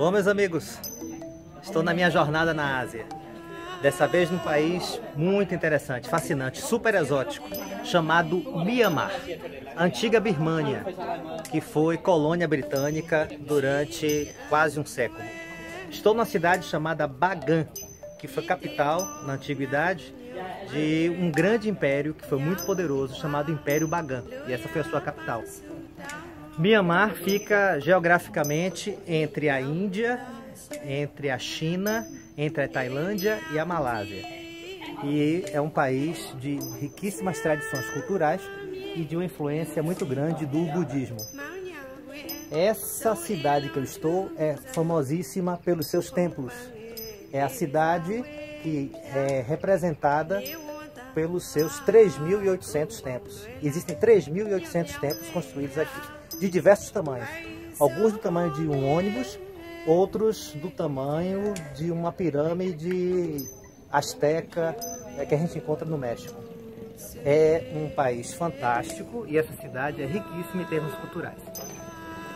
Bom, meus amigos, estou na minha jornada na Ásia. Dessa vez num país muito interessante, fascinante, super exótico, chamado Myanmar, antiga Birmânia, que foi colônia britânica durante quase um século. Estou numa cidade chamada Bagan, que foi capital na antiguidade de um grande império que foi muito poderoso, chamado Império Bagan, e essa foi a sua capital. Myanmar fica geograficamente entre a Índia, entre a China, entre a Tailândia e a Malásia. E é um país de riquíssimas tradições culturais e de uma influência muito grande do budismo. Essa cidade que eu estou é famosíssima pelos seus templos. É a cidade que é representada pelos seus 3.800 templos. Existem 3.800 templos construídos aqui de diversos tamanhos. Alguns do tamanho de um ônibus, outros do tamanho de uma pirâmide asteca é, que a gente encontra no México. É um país fantástico e essa cidade é riquíssima em termos culturais.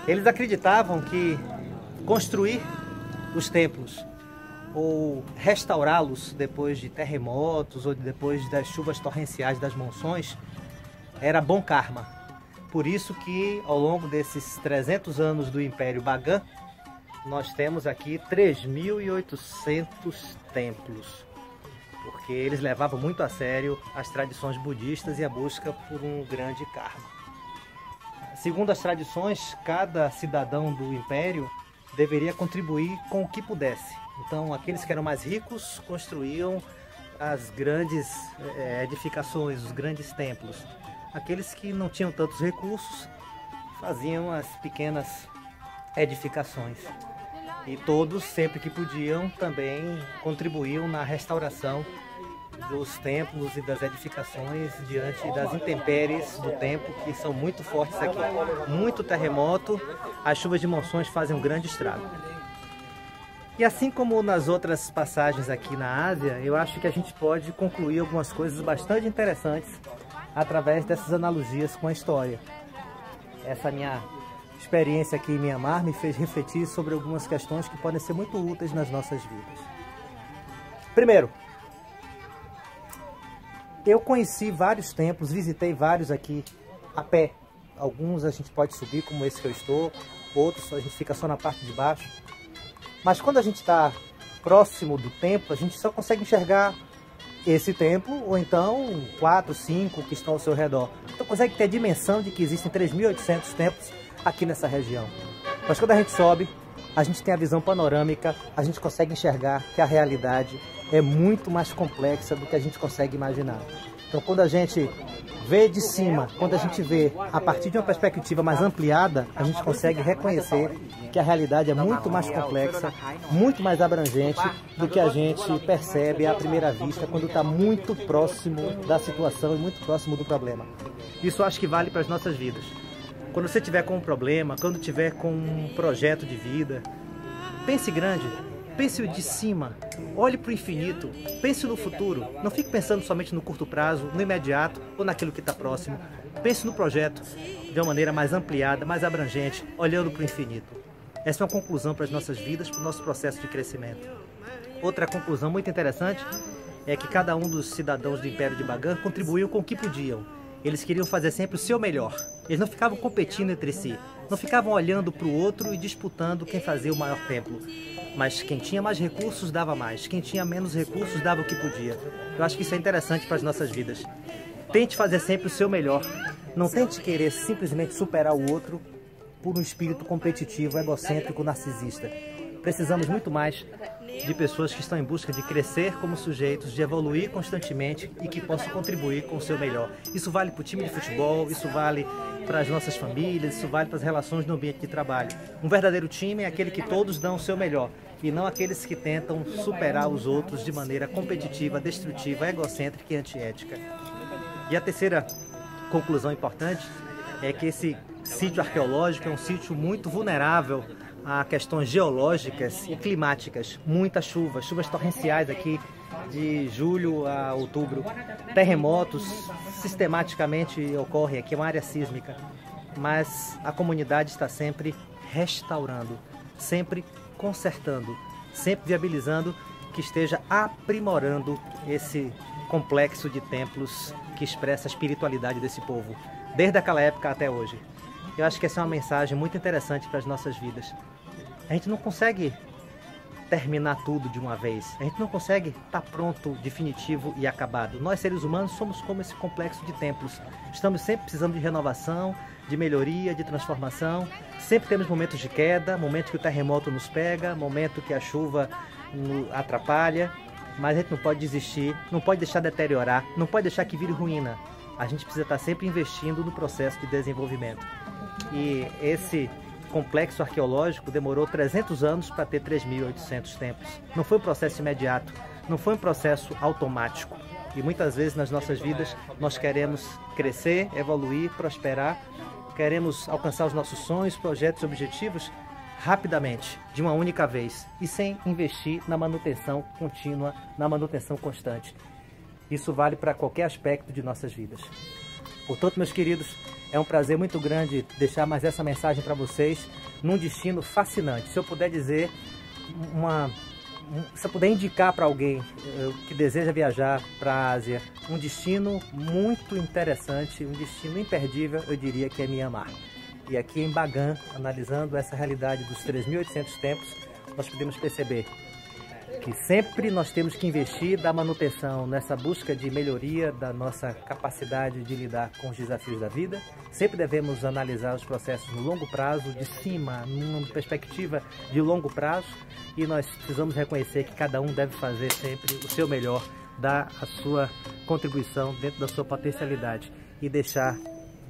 Eles acreditavam que construir os templos ou restaurá-los depois de terremotos ou depois das chuvas torrenciais das monções era bom karma, por isso que ao longo desses 300 anos do Império Bagan, nós temos aqui 3.800 templos, porque eles levavam muito a sério as tradições budistas e a busca por um grande karma. Segundo as tradições, cada cidadão do Império deveria contribuir com o que pudesse. Então, aqueles que eram mais ricos construíam as grandes eh, edificações, os grandes templos. Aqueles que não tinham tantos recursos faziam as pequenas edificações. E todos, sempre que podiam, também contribuíam na restauração dos templos e das edificações diante das intempéries do tempo que são muito fortes aqui. Muito terremoto, as chuvas de monções fazem um grande estrago. E assim como nas outras passagens aqui na Ásia, eu acho que a gente pode concluir algumas coisas bastante interessantes através dessas analogias com a história. Essa minha experiência aqui em Mianmar me fez refletir sobre algumas questões que podem ser muito úteis nas nossas vidas. Primeiro, eu conheci vários templos, visitei vários aqui a pé. Alguns a gente pode subir, como esse que eu estou, outros a gente fica só na parte de baixo. Mas quando a gente está próximo do templo, a gente só consegue enxergar esse templo, ou então quatro, cinco que estão ao seu redor. Então consegue ter a dimensão de que existem 3.800 templos aqui nessa região. Mas quando a gente sobe, a gente tem a visão panorâmica, a gente consegue enxergar que a realidade é muito mais complexa do que a gente consegue imaginar. Então quando a gente vê de cima, quando a gente vê a partir de uma perspectiva mais ampliada, a gente consegue reconhecer que a realidade é muito mais complexa, muito mais abrangente do que a gente percebe à primeira vista quando está muito próximo da situação e muito próximo do problema. Isso acho que vale para as nossas vidas. Quando você tiver com um problema, quando tiver com um projeto de vida, pense grande, Pense de cima, olhe para o infinito, pense no futuro. Não fique pensando somente no curto prazo, no imediato ou naquilo que está próximo. Pense no projeto de uma maneira mais ampliada, mais abrangente, olhando para o infinito. Essa é uma conclusão para as nossas vidas, para o nosso processo de crescimento. Outra conclusão muito interessante é que cada um dos cidadãos do Império de Bagan contribuiu com o que podiam. Eles queriam fazer sempre o seu melhor. Eles não ficavam competindo entre si, não ficavam olhando para o outro e disputando quem fazia o maior templo mas quem tinha mais recursos dava mais, quem tinha menos recursos dava o que podia. Eu acho que isso é interessante para as nossas vidas. Tente fazer sempre o seu melhor. Não tente querer simplesmente superar o outro por um espírito competitivo, egocêntrico, narcisista. Precisamos muito mais de pessoas que estão em busca de crescer como sujeitos, de evoluir constantemente e que possam contribuir com o seu melhor. Isso vale para o time de futebol, isso vale para as nossas famílias, isso vale para as relações no ambiente de trabalho. Um verdadeiro time é aquele que todos dão o seu melhor e não aqueles que tentam superar os outros de maneira competitiva, destrutiva, egocêntrica e antiética. E a terceira conclusão importante é que esse sítio arqueológico é um sítio muito vulnerável a questões geológicas e climáticas. Muita chuva, chuvas torrenciais aqui de julho a outubro. Terremotos sistematicamente ocorrem aqui, é uma área sísmica. Mas a comunidade está sempre restaurando, sempre consertando, sempre viabilizando que esteja aprimorando esse complexo de templos que expressa a espiritualidade desse povo, desde aquela época até hoje. Eu acho que essa é uma mensagem muito interessante para as nossas vidas. A gente não consegue terminar tudo de uma vez. A gente não consegue estar tá pronto, definitivo e acabado. Nós, seres humanos, somos como esse complexo de templos. Estamos sempre precisando de renovação, de melhoria, de transformação. Sempre temos momentos de queda, momentos que o terremoto nos pega, momento que a chuva atrapalha. Mas a gente não pode desistir, não pode deixar deteriorar, não pode deixar que vire ruína. A gente precisa estar sempre investindo no processo de desenvolvimento. E esse complexo arqueológico demorou 300 anos para ter 3.800 templos. Não foi um processo imediato, não foi um processo automático. E muitas vezes nas nossas vidas nós queremos crescer, evoluir, prosperar, queremos alcançar os nossos sonhos, projetos objetivos rapidamente, de uma única vez, e sem investir na manutenção contínua, na manutenção constante. Isso vale para qualquer aspecto de nossas vidas. Portanto, meus queridos, é um prazer muito grande deixar mais essa mensagem para vocês num destino fascinante. Se eu puder dizer uma se eu puder indicar para alguém eh, que deseja viajar para a Ásia um destino muito interessante, um destino imperdível, eu diria que é Myanmar. E aqui em Bagan, analisando essa realidade dos 3.800 tempos, nós podemos perceber que sempre nós temos que investir da manutenção nessa busca de melhoria da nossa capacidade de lidar com os desafios da vida. Sempre devemos analisar os processos no longo prazo, de cima, numa perspectiva de longo prazo, e nós precisamos reconhecer que cada um deve fazer sempre o seu melhor, dar a sua contribuição dentro da sua potencialidade e deixar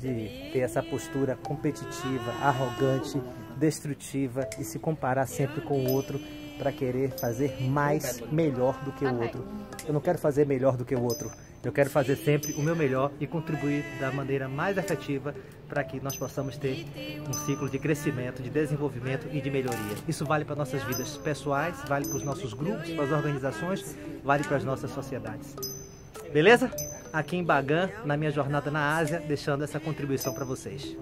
de ter essa postura competitiva, arrogante, destrutiva e se comparar sempre com o outro para querer fazer mais melhor do que o outro. Eu não quero fazer melhor do que o outro. Eu quero fazer sempre o meu melhor e contribuir da maneira mais efetiva para que nós possamos ter um ciclo de crescimento, de desenvolvimento e de melhoria. Isso vale para nossas vidas pessoais, vale para os nossos grupos, para as organizações, vale para as nossas sociedades. Beleza? Aqui em Bagan, na minha jornada na Ásia, deixando essa contribuição para vocês.